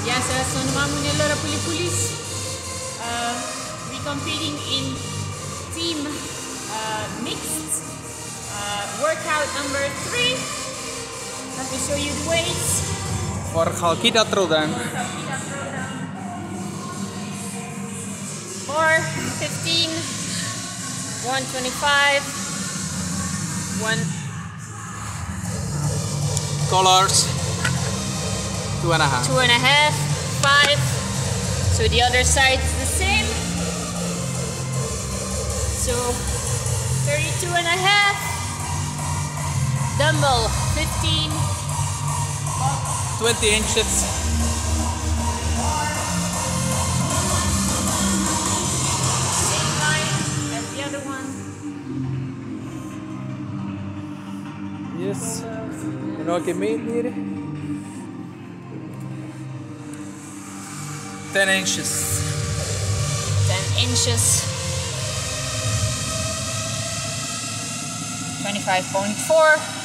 Yes, uh, so naman muna loro puli-pulis. Uh, we competing in team uh, mixed uh, workout number three. Let me show you the weights. For Khalkida Trodan. Four, 15, 125, one, Colors. Two and a half. two and a half, five. So the other side's the same. So 32 and a half. Dumbbell 15, 20 inches. same line as the other one. Yes. En welke meet leren? 10 inches. 10 inches. 25.4.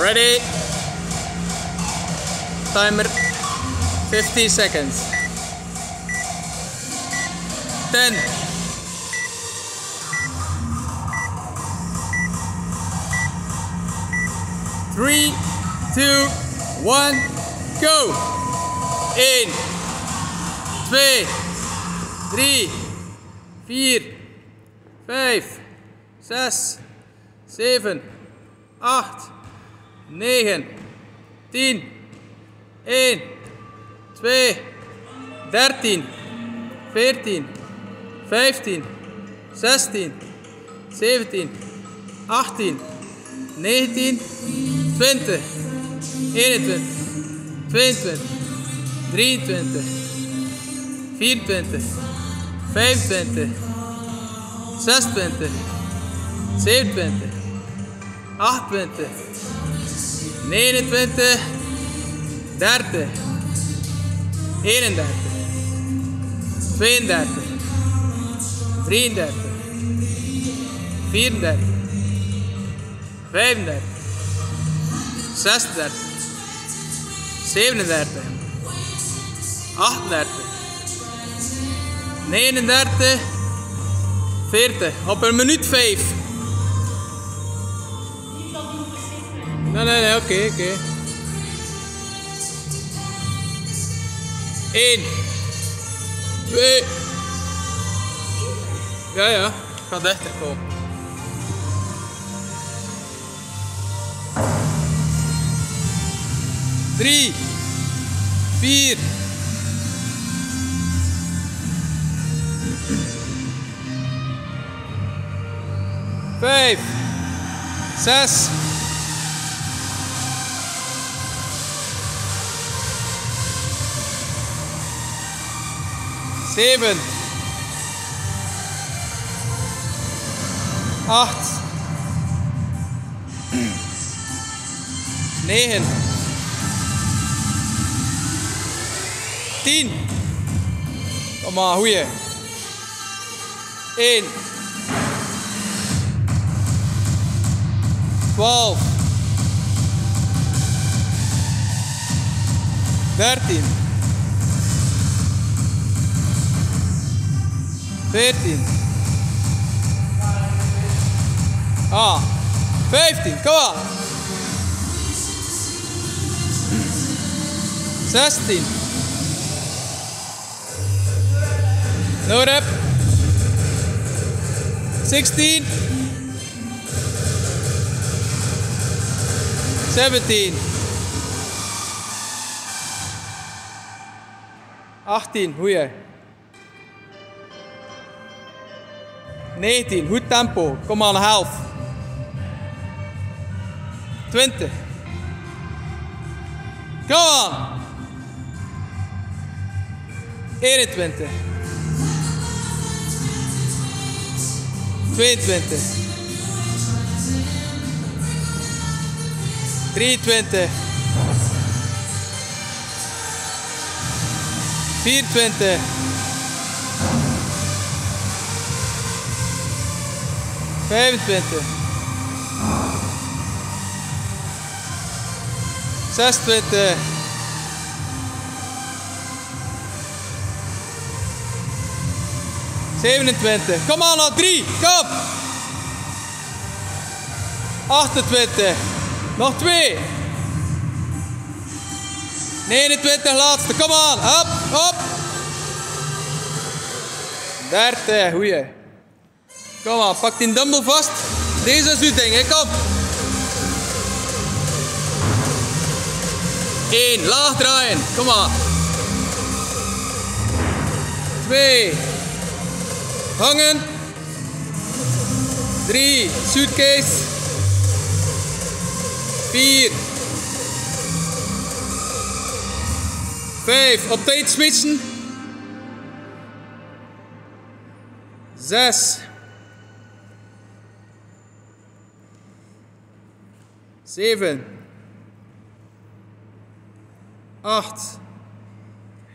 Ready? Timer 50 seconds. 10. Three, two, one, go! 1, 2, 3, 4, 5, 6, 7, 8, 9, 10, 1, 2, 13, 14, 15, 16, 17, 18, 19, 20, 21, 22, 23, 24, 25, 26, 27, 28, 29, 30, 31, 32, 33, 34, 35, 36, 37, 38, 39, 40. Op een minuut 5. Nee, nee, nee, oké, oké. 1, 2. Ja, ja, ga dichter komen. Drie, vier, vijf, zes, zeven, acht, negen, tien. Kom maar, goeie. Eén. Twaalf. Dertien. Veertien. Ah. Vijftien, kom aan. Zestien. No rep. 16. 17. 18, goeie. 19, goed tempo. Kom aan, half. 20. Kom on. 21. 22. 23. 24. 25. 26. 27. Kom aan, nog 3. Kom. 28. Nog 2. 29, laatste. Kom aan. Hop, hop. 30. Goeie. Kom aan, pak die dumbbell vast. Deze is uw ding, hè. kom. 1, laag draaien. Kom maar. 2. Hangen. 3. Suitcase. 4. 5. Op tijd switchen. 6. 7. 8.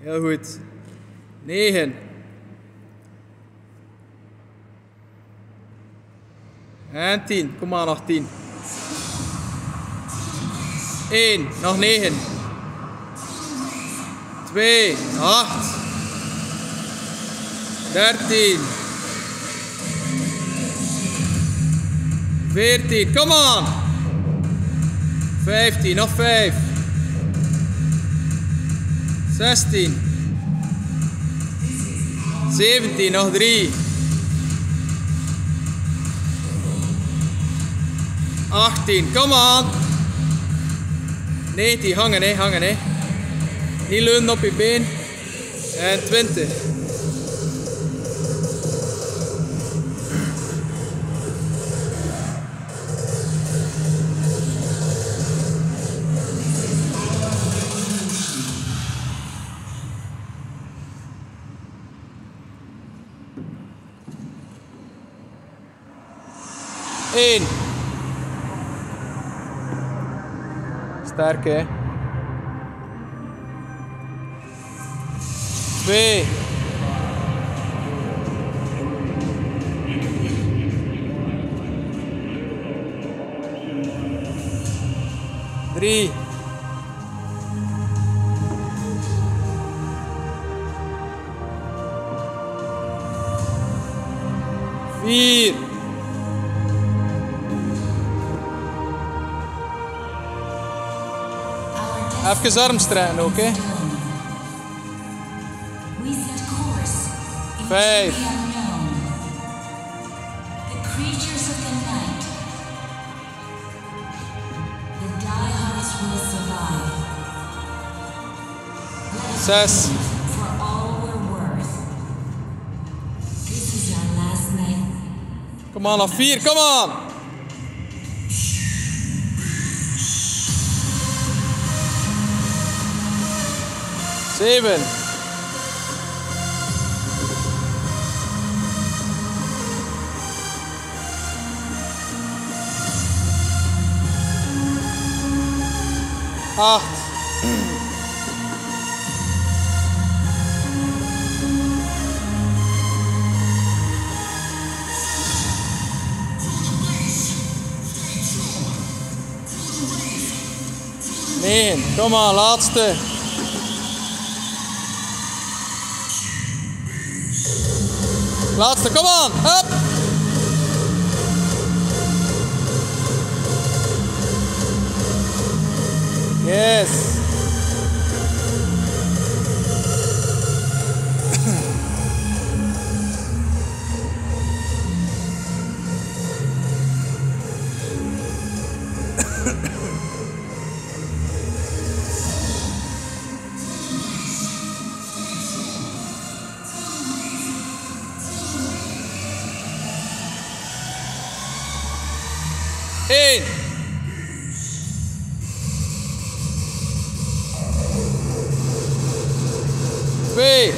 Heel goed. 9. En 10. Kom maar, nog 10. 1. Nog 9. 2. 8. 13. 14. Kom aan. 15. Nog 5. 16. 17, nog 3. 18, kom aan. 19, hangen hè, hangen hè. Niet leunen op je been. En 20. Eén. Sterk hè. Twee. Drie. Vier. Worth. This is our last night. Kom aan, nog vier, kom aan. Zeven. Acht. Negen. Kom aan, laatste. Laatste, kom aan. Hup. Yes. Eén. Twee.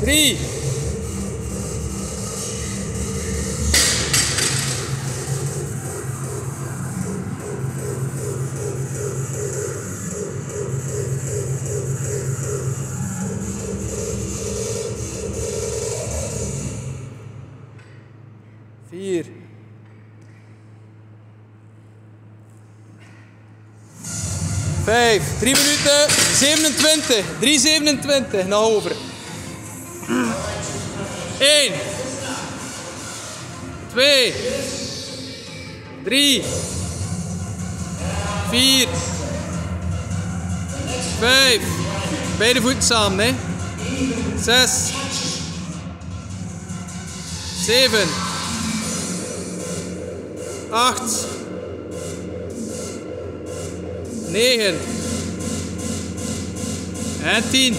Drie. 5, 3 minuten, 27, 3,27, nog over. 1, 2, 3, 4, 5, beide voeten samen, hè. 6, 7, 8, 9 en 10.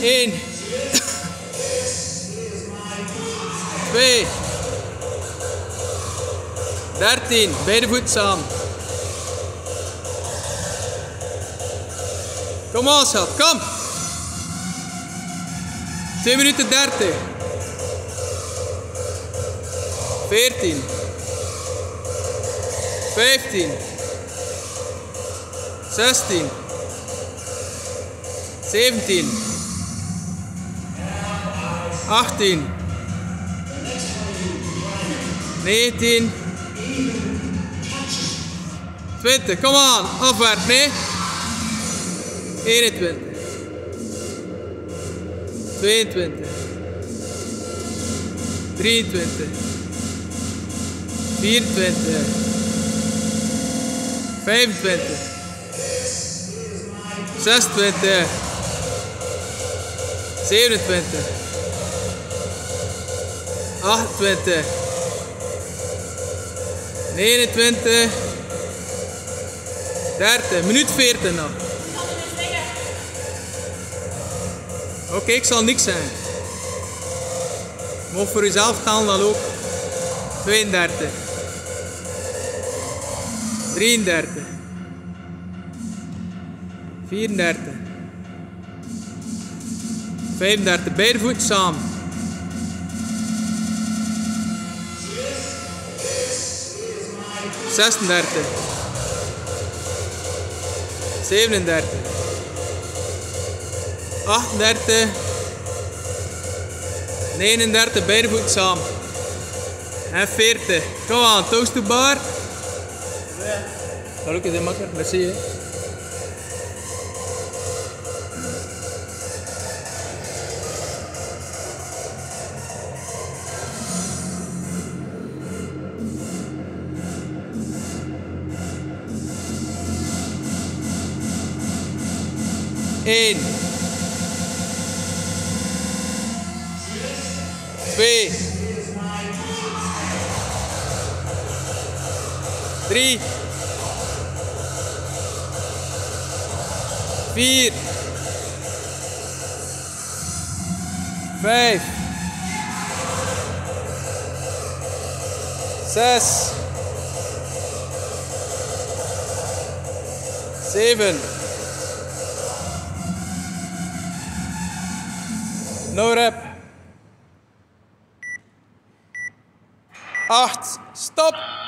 1 2 13 beide voeten samen. Kom on, schat, kom! 2 minuten 30. 14 15 16 17 18 19 20, kom aan, afwaarts, nee. 21 22 23 24 25 26 27 28 29 30 minuut 40 nog. Oké, ik zal niks zijn. Mocht voor jezelf gaan dan ook. 32 33 34 35 beide voeten samen. Zesendertig. Zevenendertig. Achtendertig. 39, beide voeten samen. En 40. Kom aan, toast to bar. Gelukkig is makkelijk, merci hè. Eén. Twee. Vier. Vijf. Zes. Zeven. No rep. Acht. Stop.